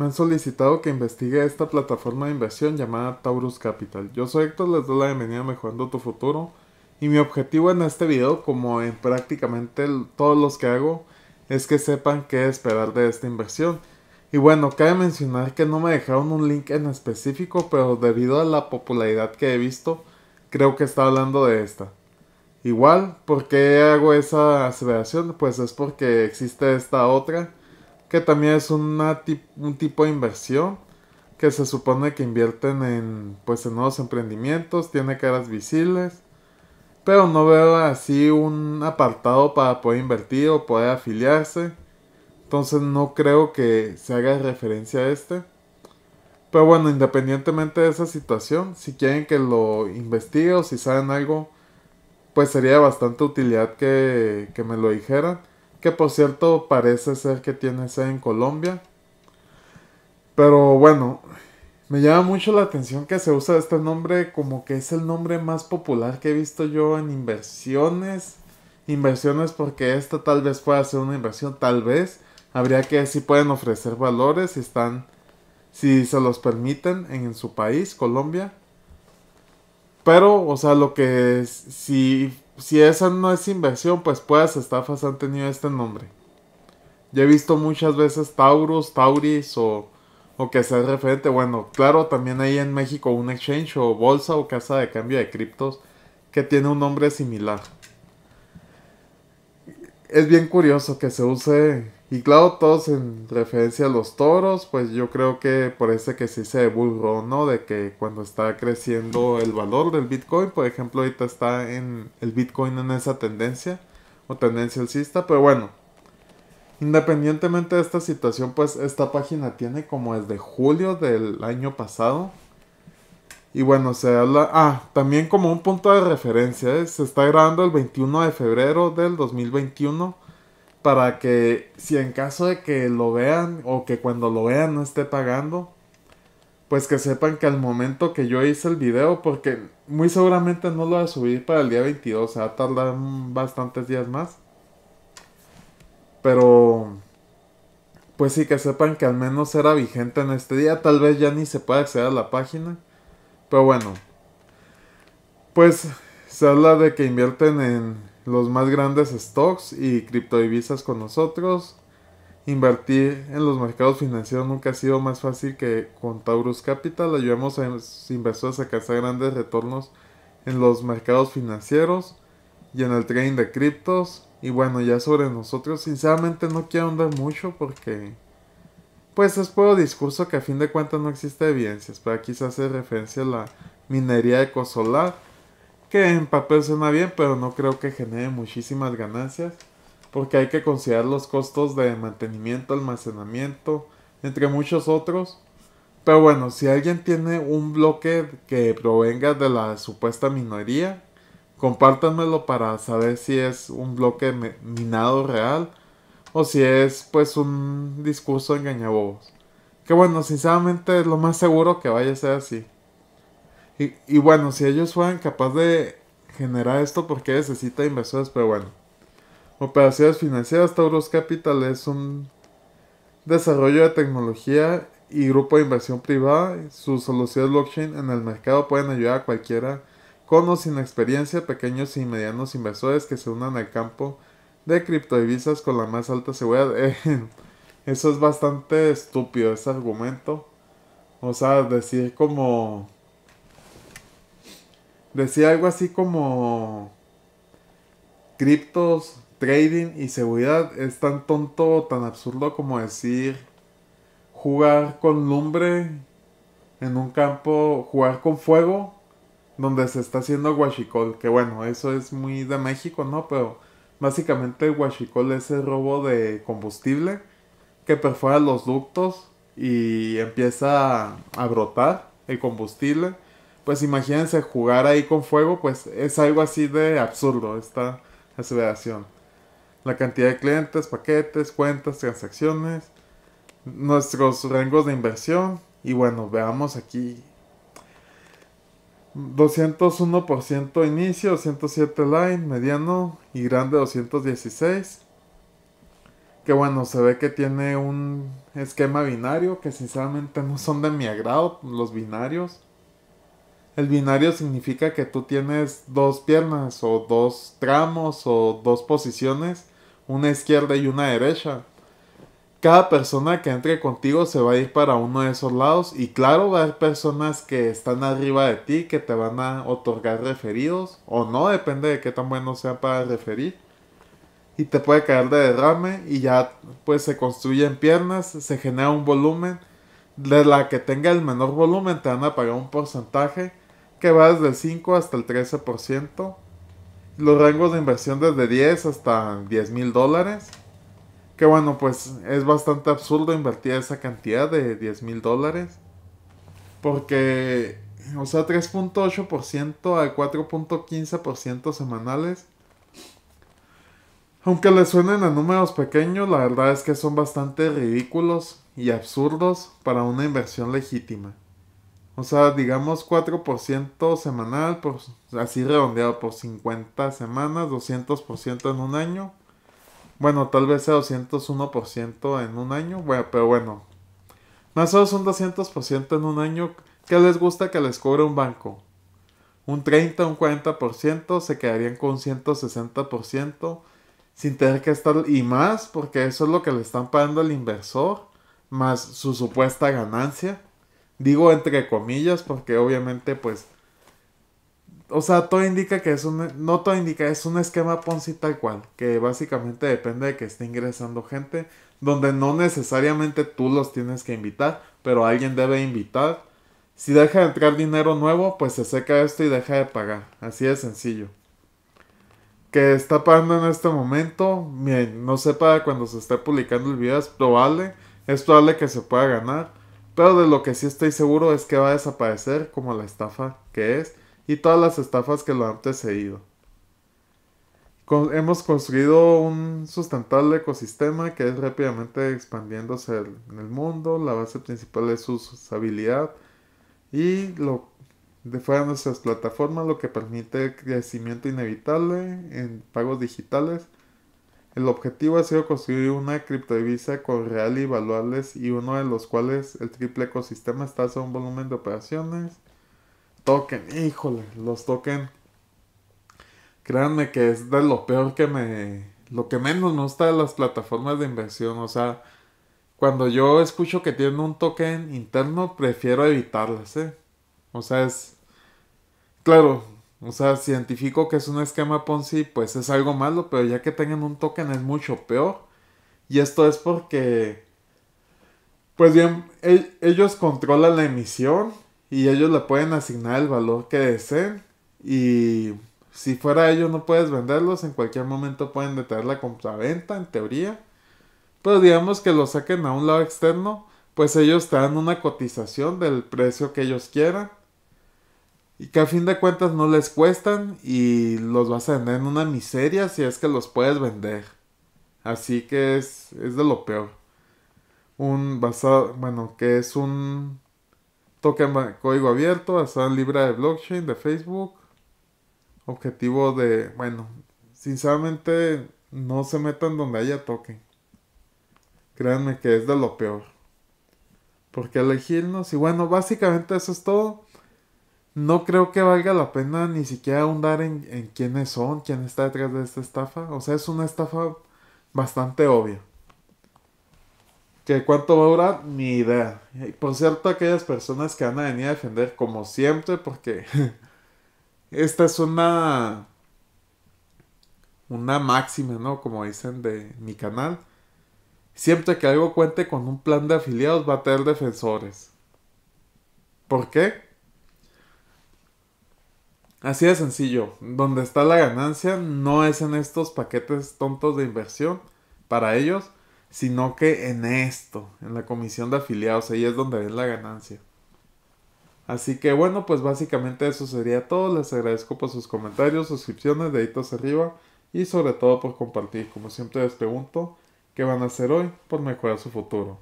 Me han solicitado que investigue esta plataforma de inversión llamada Taurus Capital. Yo soy Héctor, les doy la bienvenida a Mejorando tu Futuro. Y mi objetivo en este video, como en prácticamente todos los que hago, es que sepan qué esperar de esta inversión. Y bueno, cabe mencionar que no me dejaron un link en específico, pero debido a la popularidad que he visto, creo que está hablando de esta. Igual, ¿por qué hago esa aseveración? Pues es porque existe esta otra, que también es una un tipo de inversión que se supone que invierten en, pues, en nuevos emprendimientos, tiene caras visibles, pero no veo así un apartado para poder invertir o poder afiliarse. Entonces no creo que se haga referencia a este. Pero bueno, independientemente de esa situación, si quieren que lo investigue o si saben algo, pues sería bastante utilidad que, que me lo dijeran. Que por cierto parece ser que tiene sede en Colombia. Pero bueno, me llama mucho la atención que se usa este nombre como que es el nombre más popular que he visto yo en inversiones. Inversiones porque esta tal vez pueda ser una inversión, tal vez. Habría que si pueden ofrecer valores si están, si se los permiten en su país, Colombia. Pero, o sea, lo que si, si esa no es inversión, pues puedas estafas han tenido este nombre. Ya he visto muchas veces Taurus, Tauris o, o que sea referente. Bueno, claro, también hay en México un exchange o bolsa o casa de cambio de criptos que tiene un nombre similar. Es bien curioso que se use y claro, todos en referencia a los toros, pues yo creo que por ese que se burró, ¿no? De que cuando está creciendo el valor del Bitcoin, por ejemplo, ahorita está en el Bitcoin en esa tendencia o tendencia alcista, pero bueno, independientemente de esta situación, pues esta página tiene como desde julio del año pasado. Y bueno, se habla, ah, también como un punto de referencia, ¿eh? se está grabando el 21 de febrero del 2021 para que si en caso de que lo vean o que cuando lo vean no esté pagando, pues que sepan que al momento que yo hice el video, porque muy seguramente no lo voy a subir para el día 22, o sea, tardar bastantes días más. Pero, pues sí, que sepan que al menos era vigente en este día, tal vez ya ni se pueda acceder a la página. Pero bueno, pues se habla de que invierten en los más grandes stocks y criptodivisas con nosotros. Invertir en los mercados financieros nunca ha sido más fácil que con Taurus Capital. Ayudamos a los inversores a alcanzar grandes retornos en los mercados financieros y en el trading de criptos. Y bueno, ya sobre nosotros, sinceramente no quiero andar mucho porque pues es puro discurso que a fin de cuentas no existe evidencias. Pero aquí se hace referencia a la minería ecosolar que en papel suena bien, pero no creo que genere muchísimas ganancias, porque hay que considerar los costos de mantenimiento, almacenamiento, entre muchos otros. Pero bueno, si alguien tiene un bloque que provenga de la supuesta minoría, compártanmelo para saber si es un bloque minado real o si es pues un discurso engañabobos. Que bueno, sinceramente lo más seguro que vaya a ser así. Y, bueno, si ellos fueran capaces de generar esto, porque necesita inversores? Pero bueno, operaciones financieras, Taurus Capital es un desarrollo de tecnología y grupo de inversión privada. Sus soluciones blockchain en el mercado pueden ayudar a cualquiera con o sin experiencia, pequeños y medianos inversores que se unan al campo de criptodivisas con la más alta seguridad. eso es bastante estúpido, ese argumento. O sea, decir como decía algo así como criptos, trading y seguridad. Es tan tonto, tan absurdo como decir jugar con lumbre en un campo, jugar con fuego donde se está haciendo guachicol. Que bueno, eso es muy de México, ¿no? Pero básicamente el guachicol es el robo de combustible que perfora los ductos y empieza a brotar el combustible pues imagínense jugar ahí con fuego, pues es algo así de absurdo esta aseveración. La cantidad de clientes, paquetes, cuentas, transacciones, nuestros rangos de inversión y bueno, veamos aquí 201% inicio, 107 line, mediano y grande 216. Que bueno, se ve que tiene un esquema binario que sinceramente no son de mi agrado los binarios. El binario significa que tú tienes dos piernas o dos tramos o dos posiciones, una izquierda y una derecha. Cada persona que entre contigo se va a ir para uno de esos lados y claro va a haber personas que están arriba de ti que te van a otorgar referidos o no, depende de qué tan bueno sea para referir y te puede caer de derrame y ya pues se construyen piernas, se genera un volumen. De la que tenga el menor volumen te van a pagar un porcentaje que va desde el 5 hasta el 13%. Los rangos de inversión desde 10 hasta 10 mil dólares. Que bueno, pues es bastante absurdo invertir esa cantidad de 10 mil dólares. Porque, o sea, 3.8% al 4.15% semanales aunque le suenen a números pequeños, la verdad es que son bastante ridículos y absurdos para una inversión legítima. O sea, digamos 4% semanal, por, así redondeado por 50 semanas, 200% en un año. Bueno, tal vez sea 201% en un año, bueno, pero bueno. Más o menos un 200% en un año. ¿Qué les gusta que les cobre un banco? Un 30, un 40%, se quedarían con un 160% sin tener que estar y más porque eso es lo que le están pagando al inversor más su supuesta ganancia digo entre comillas porque obviamente pues o sea todo indica que es un no todo indica es un esquema Ponzi tal cual que básicamente depende de que esté ingresando gente donde no necesariamente tú los tienes que invitar pero alguien debe invitar. Si deja de entrar dinero nuevo pues se seca esto y deja de pagar así de sencillo. Que está pagando en este momento, bien, no sé para cuando se esté publicando el video, es probable, es probable que se pueda ganar, pero de lo que sí estoy seguro es que va a desaparecer como la estafa que es y todas las estafas que lo han precedido. hemos construido un sustentable ecosistema que es rápidamente expandiéndose en el mundo, la base principal es su usabilidad y de fuera de nuestras plataformas, lo que permite crecimiento inevitable en pagos digitales. El objetivo ha sido construir una criptodivisa con real y valuables y uno de los cuales el triple ecosistema está a un volumen de operaciones. Token, híjole, los token. Créanme que es de lo peor que me... Lo que menos me gusta de las plataformas de inversión. O sea, cuando yo escucho que tienen un token interno, prefiero evitarlas, ¿eh? O sea, es... Claro, o sea, si identifico que es un esquema Ponzi, pues es algo malo, pero ya que tengan un token es mucho peor. Y esto es porque... Pues bien, e-, ellos controlan la emisión y ellos le pueden asignar el valor que deseen. Y si fuera ellos no puedes venderlos, en cualquier momento pueden detener la compraventa, en teoría. Pero digamos que lo saquen a un lado externo, pues ellos te dan una cotización del precio que ellos quieran y que a fin de cuentas no les cuestan y los vas a vender en una miseria si es que los puedes vender. Así que es, es de lo peor. Un basado, bueno, que es un token código abierto basado en Libra de blockchain de Facebook. Objetivo de, bueno, sinceramente no se metan donde haya token. Créanme que es de lo peor. Porque elegirnos y bueno, básicamente eso es todo no creo que valga la pena ni siquiera ahondar en, en quiénes son, quién está detrás de esta estafa. O sea, es una estafa bastante obvia. ¿Que cuánto va a durar? Ni idea. por cierto, aquellas personas que van a venir a defender como siempre, porque esta es una una máxima, ¿no? Como dicen de mi canal. Siempre que algo cuente con un plan de afiliados va a tener defensores. ¿Por qué? Así de sencillo, donde está la ganancia no es en estos paquetes tontos de inversión para ellos, sino que en esto, en la comisión de afiliados, ahí es donde ven la ganancia. Así que bueno, pues básicamente eso sería todo. Les agradezco por sus comentarios, suscripciones, deditos arriba y sobre todo por compartir. Como siempre les pregunto, ¿qué van a hacer hoy por mejorar su futuro?